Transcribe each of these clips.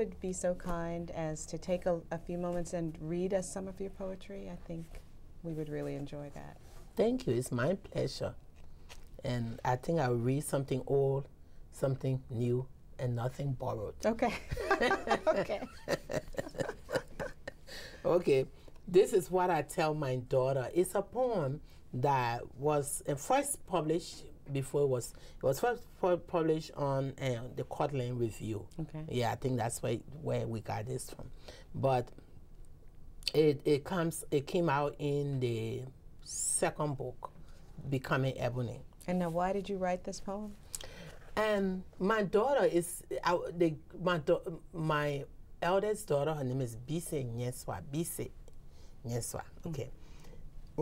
Would be so kind as to take a, a few moments and read us some of your poetry, I think we would really enjoy that. Thank you. It's my pleasure. And I think I'll read something old, something new, and nothing borrowed. Okay. okay. okay. This is what I tell my daughter. It's a poem that was uh, first published before it was it was first published on uh, the Cortland Review. Okay. Yeah, I think that's where where we got this from. But it it comes it came out in the second book, Becoming Ebony. And now, why did you write this poem? And my daughter is uh, the my do, my eldest daughter. Her name is Bise Nyeswa. Bise Nyeswa. Okay. Mm -hmm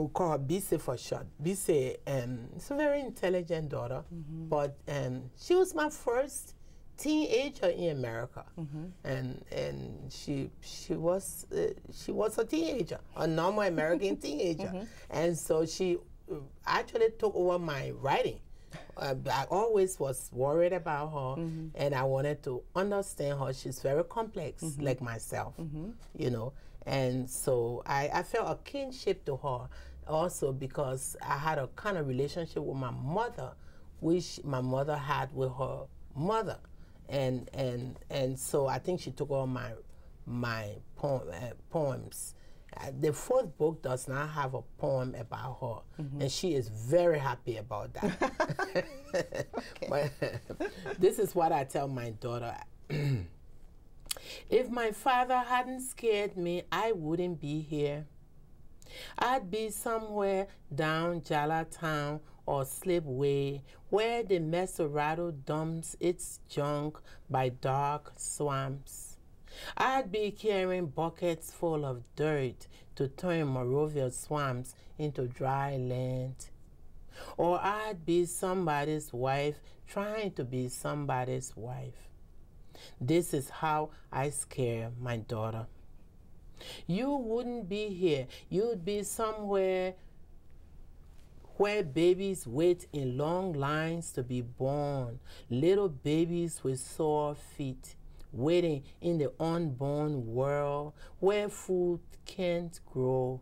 we call her Bise for short. Bise um, is a very intelligent daughter, mm -hmm. but um, she was my first teenager in America, mm -hmm. and and she she was uh, she was a teenager, a normal American teenager, mm -hmm. and so she uh, actually took over my writing. Uh, I always was worried about her, mm -hmm. and I wanted to understand her. She's very complex, mm -hmm. like myself, mm -hmm. you know. And so I, I felt a kinship to her also because I had a kind of relationship with my mother, which my mother had with her mother, and and and so I think she took all my my poem, uh, poems. Uh, the fourth book does not have a poem about her, mm -hmm. and she is very happy about that. but this is what I tell my daughter. if my father hadn't scared me, I wouldn't be here. I'd be somewhere down Jala Town or Slipway where the Mesurado dumps its junk by dark swamps. I'd be carrying buckets full of dirt to turn Monrovia swamps into dry land. Or I'd be somebody's wife trying to be somebody's wife. This is how I scare my daughter. You wouldn't be here. You'd be somewhere where babies wait in long lines to be born, little babies with sore feet, waiting in the unborn world where food can't grow.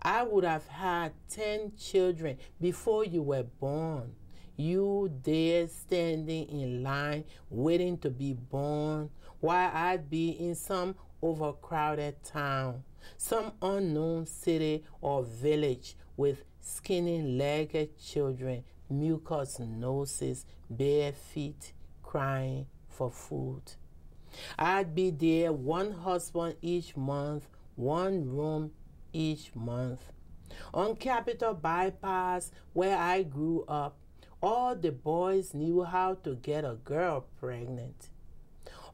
I would have had 10 children before you were born. You there standing in line waiting to be born, while I'd be in some overcrowded town, some unknown city or village with skinny legged children, mucous noses, bare feet, crying for food. I'd be there one husband each month, one room each month. On Capitol Bypass, where I grew up, all the boys knew how to get a girl pregnant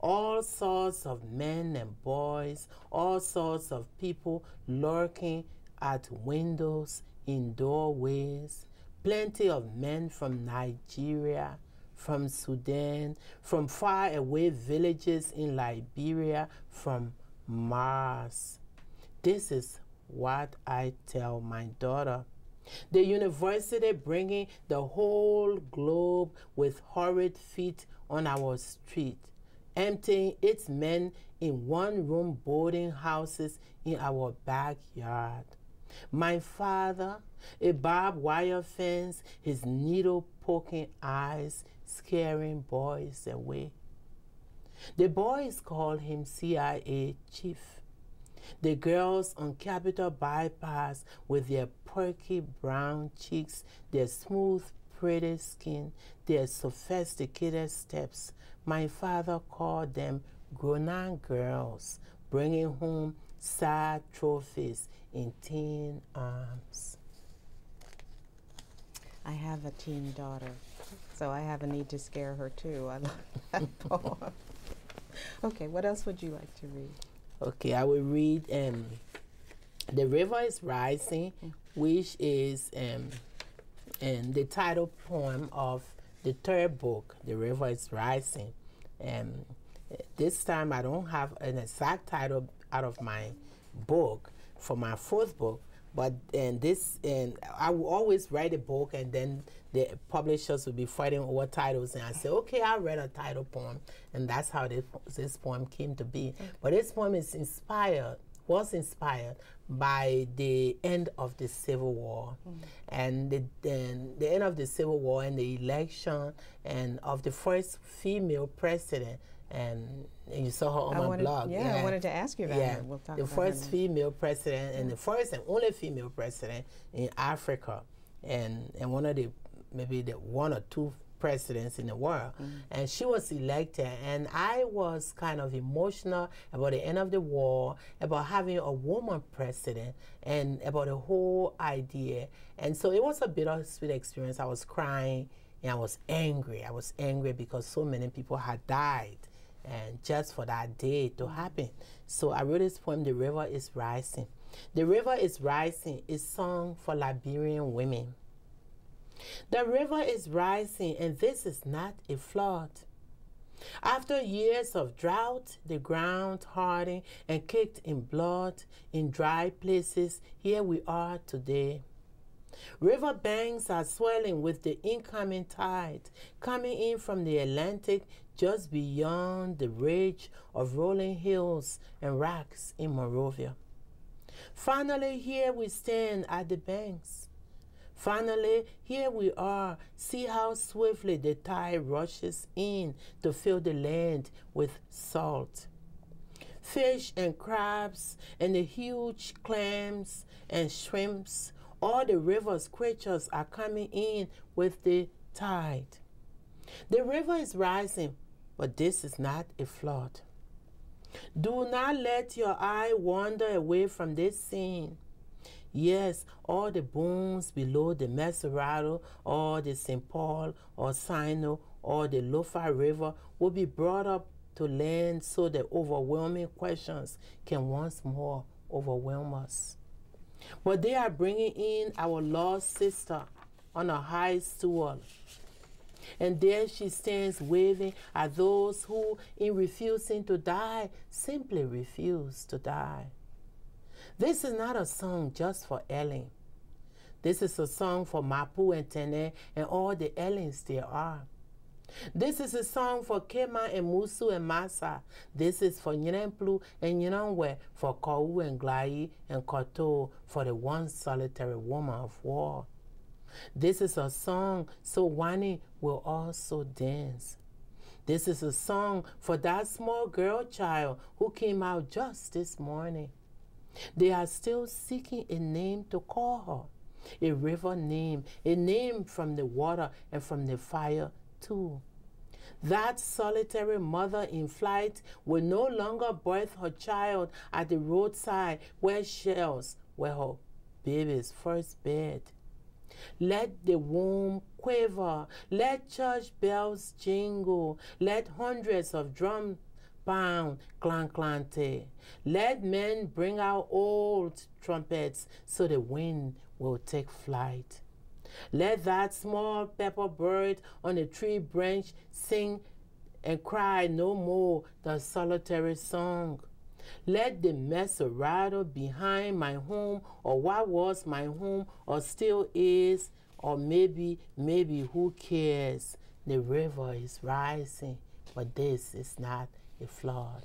all sorts of men and boys, all sorts of people lurking at windows, in doorways, plenty of men from Nigeria, from Sudan, from far away villages in Liberia, from Mars. This is what I tell my daughter. The university bringing the whole globe with horrid feet on our street emptying its men in one room boarding houses in our backyard. My father, a barbed wire fence, his needle poking eyes, scaring boys away. The boys call him CIA chief. The girls on Capitol Bypass with their perky brown cheeks, their smooth, pretty skin, their sophisticated steps, my father called them grown-up girls, bringing home sad trophies in teen arms. I have a teen daughter, so I have a need to scare her too. I love that poem. okay, what else would you like to read? Okay, I will read um, The River is Rising, mm. which is um, and the title poem of the third book, The River is Rising. And eh, this time I don't have an exact title out of my book for my fourth book, but and this and I will always write a book and then the publishers will be fighting over titles and I say okay I read a title poem and that's how this, this poem came to be. Okay. But this poem is inspired was inspired by the end of the Civil War mm. and the, the, the end of the Civil War and the election and of the first female president and, and you saw her on I my wanted, blog. Yeah, yeah, I wanted to ask you about yeah. her. We'll talk the first female president and the first and only female president in Africa, and and one of the maybe the one or two presidents in the world. Mm. And she was elected, and I was kind of emotional about the end of the war, about having a woman president, and about the whole idea. And so it was a bittersweet experience. I was crying and I was angry. I was angry because so many people had died and just for that day to happen. So I wrote this poem, The River is Rising. The River is Rising is sung for Liberian women. The river is rising, and this is not a flood. After years of drought, the ground hardened and kicked in blood in dry places, here we are today. River banks are swelling with the incoming tide coming in from the Atlantic just beyond the ridge of rolling hills and rocks in Monrovia. Finally, here we stand at the banks. Finally, here we are. See how swiftly the tide rushes in to fill the land with salt. Fish and crabs and the huge clams and shrimps all the river's creatures are coming in with the tide. The river is rising, but this is not a flood. Do not let your eye wander away from this scene. Yes, all the bones below the Mesurado or the St. Paul or Sinoe or the Lofa River will be brought up to land so the overwhelming questions can once more overwhelm us. But they are bringing in our lost sister on a high stool. And there she stands waving at those who, in refusing to die, simply refuse to die. This is not a song just for Ellen. This is a song for Mapu and Tene and all the Ellens there are. This is a song for Kema and Musu and Masa. This is for Nyiremplu and Nyiranwe, for Kou and Glai and Koto, for the one solitary woman of war. This is a song so Wani will also dance. This is a song for that small girl child who came out just this morning. They are still seeking a name to call her, a river name, a name from the water and from the fire too. That solitary mother in flight will no longer birth her child at the roadside where shells were her baby's first bed. Let the womb quiver, let church bells jingle, let hundreds of drum pound clan clangte. Let men bring out old trumpets so the wind will take flight. Let that small pepper bird on a tree branch sing and cry no more the solitary song. Let the Mesurado behind my home, or what was my home, or still is, or maybe, maybe who cares? The river is rising, but this is not a flood.